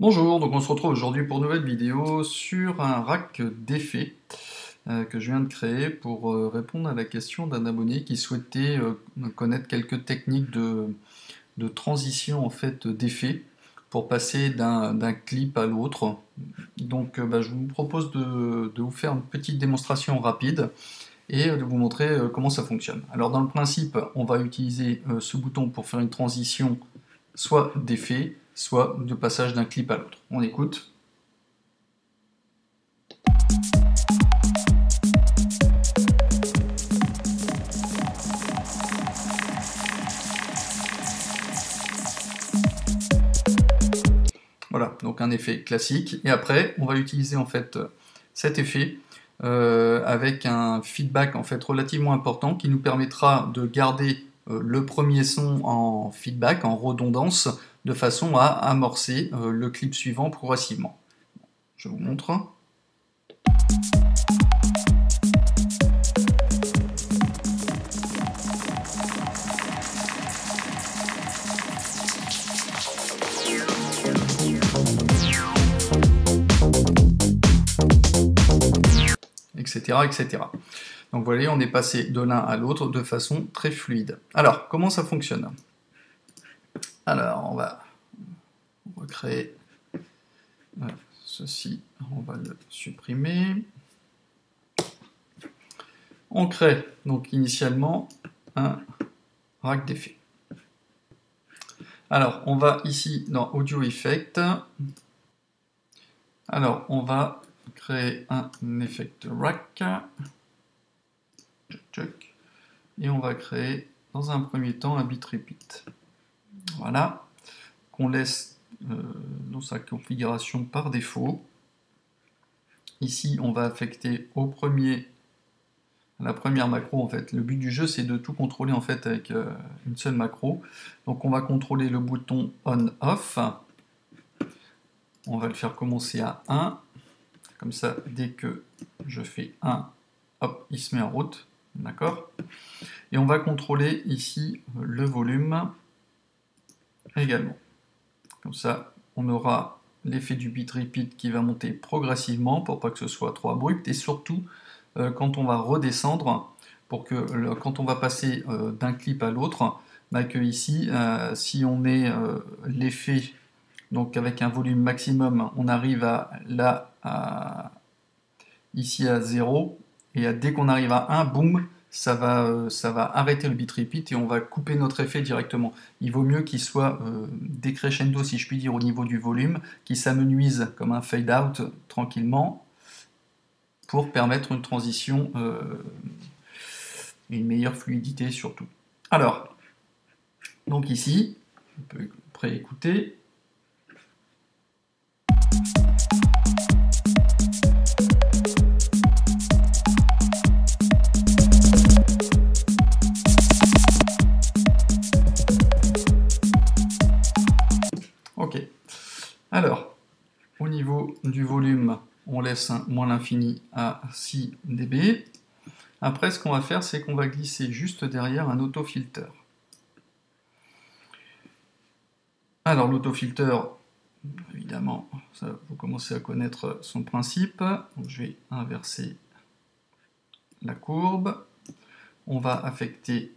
Bonjour, donc on se retrouve aujourd'hui pour une nouvelle vidéo sur un rack d'effets euh, que je viens de créer pour euh, répondre à la question d'un abonné qui souhaitait euh, connaître quelques techniques de, transition en fait d'effets pour passer d'un clip à l'autre. Donc bah, je vous propose de, de, vous faire une petite démonstration rapide et de vous montrer comment ça fonctionne. Alors dans le principe, on va utiliser ce bouton pour faire une transition soit d'effet, soit de passage d'un clip à l'autre. On écoute. Un effet classique. Et après, on va utiliser en fait cet effet euh, avec un feedback en fait relativement important qui nous permettra de garder euh, le premier son en feedback, en redondance, de façon à amorcer euh, le clip suivant progressivement. Je vous montre. Etc.. Donc vous voyez, on est passé de l'un à l'autre de façon très fluide. Alors, comment ça fonctionne? Alors, on va, recréer ceci, on va le supprimer. On crée donc initialement un rack d'effets. Alors, on va ici dans Audio Effect. Alors, on va créer un effect rack. Et on va créer dans un premier temps un bit repeat. Voilà, qu'on laisse euh, dans sa configuration par défaut. Ici, on va affecter au premier, la première macro en fait. Le but du jeu, c'est de tout contrôler en fait avec euh, une seule macro. Donc, on va contrôler le bouton on/off. On va le faire commencer à 1. Comme ça, dès que je fais 1, hop, il se met en route. D'accord? Et on va contrôler ici le volume également. Comme ça, on aura l'effet du bit repeat qui va monter progressivement pour pas que ce soit trop abrupt et surtout euh, quand on va redescendre pour que quand on va passer euh, d'un clip à l'autre, bah, que ici, euh, si on met l'effet donc avec un volume maximum, on arrive à là ici à 0 et dès qu'on arrive à 1, boum, ça va, euh, ça va arrêter le bit repeat et on va couper notre effet directement. Il vaut mieux qu'il soit euh, décrescendo, si je puis dire, au niveau du volume, qu'il s'amenuise comme un fade out tranquillement pour permettre une transition, euh, une meilleure fluidité surtout. Alors, donc ici, on peut préécouter. On laisse moins l'infini à 6 dB. Après, ce qu'on va faire, c'est qu'on va glisser juste derrière un autofilter. Alors, l'autofilter, évidemment, vous commencez à connaître son principe. je vais inverser la courbe. On va affecter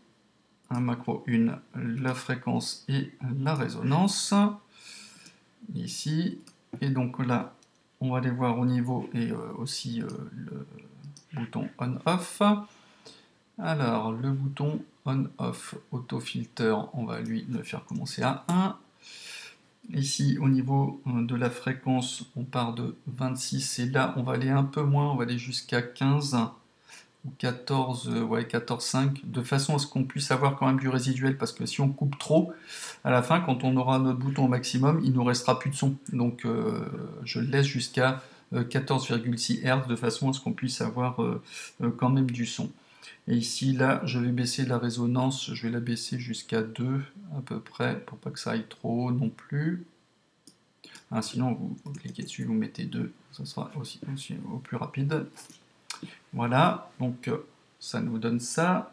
un macro 1 la fréquence et la résonance ici. Et donc là, on va aller voir au niveau et euh, aussi euh, le bouton on-off. Alors, le bouton on-off auto-filter, on va lui le faire commencer à 1. Ici, au niveau euh, de la fréquence, on part de 26 et là, on va aller un peu moins, on va aller jusqu'à 15 ou 14, euh, ouais, 14, 5, de façon à ce qu'on puisse avoir quand même du résiduel, parce que si on coupe trop, à la fin, quand on aura notre bouton au maximum, il nous restera plus de son. Donc euh, je laisse jusqu'à 14,6 euh, Hz, de façon à ce qu'on puisse avoir quand même du son. Et ici, là, je vais baisser la résonance, je vais la baisser jusqu'à 2 à peu près, pour pas que ça aille trop non plus. Ah, sinon, vous, cliquez dessus, vous mettez 2, ça sera aussi au plus rapide. Voilà, donc euh, ça nous donne ça.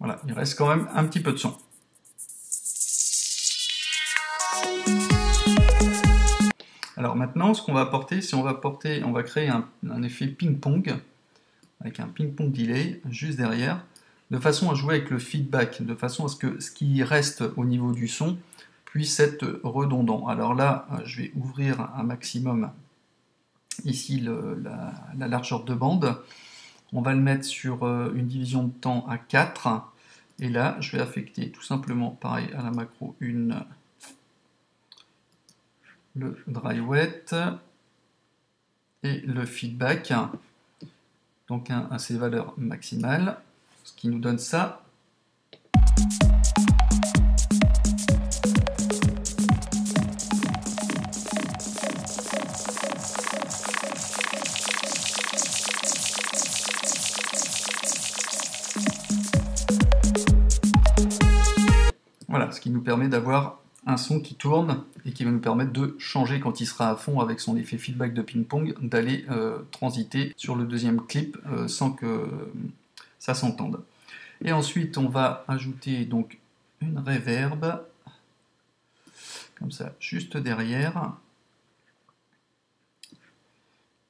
Voilà, il reste quand même un petit peu de son. Alors maintenant, ce qu'on va apporter, c'est on va porter, on va créer un, effet ping-pong avec un ping-pong delay juste derrière, de façon à jouer avec le feedback, de façon à ce que ce qui reste au niveau du son puisse être redondant. Alors là, je vais ouvrir un maximum ici la, largeur de bande. On va le mettre sur euh, une division de temps à 4. Et là, je vais affecter tout simplement, pareil, à la macro, une le dry wet et le feedback, donc à ses valeurs maximales, ce qui nous donne ça. Voilà, ce qui nous permet d'avoir un son qui tourne et qui va nous permettre de changer quand il sera à fond avec son effet feedback de ping-pong, d'aller euh, transiter sur le deuxième clip euh, sans que ça s'entende. Et ensuite, on va ajouter donc une reverb, comme ça, juste derrière.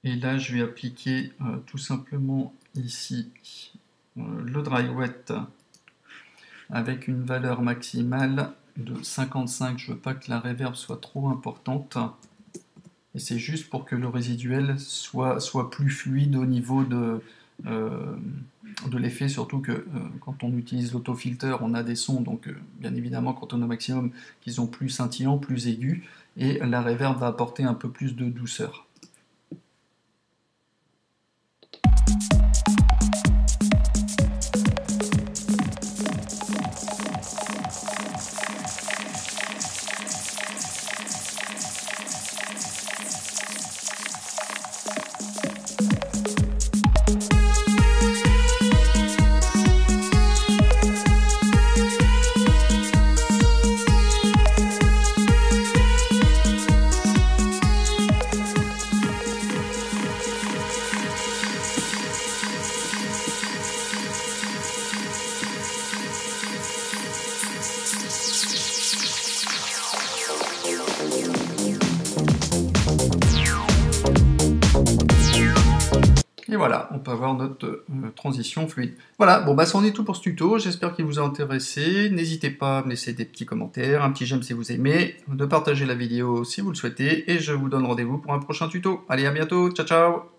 Et là, je vais appliquer euh, tout simplement ici le dry wet avec une valeur maximale de 55, je veux pas que la reverb soit trop importante. Et c'est juste pour que le résiduel soit, soit plus fluide au niveau de, euh, de l'effet, surtout que euh, quand on utilise l'autofilter, on a des sons, donc euh, bien évidemment quand on est au maximum, qui sont plus scintillants, plus aigus, et la reverb va apporter un peu plus de douceur. Voilà, on peut avoir notre euh, transition fluide. Voilà, bon bah ça en est tout pour ce tuto, j'espère qu'il vous a intéressé. N'hésitez pas à me laisser des petits commentaires, un petit j'aime si vous aimez, de partager la vidéo si vous le souhaitez, et je vous donne rendez-vous pour un prochain tuto. Allez, à bientôt, ciao ciao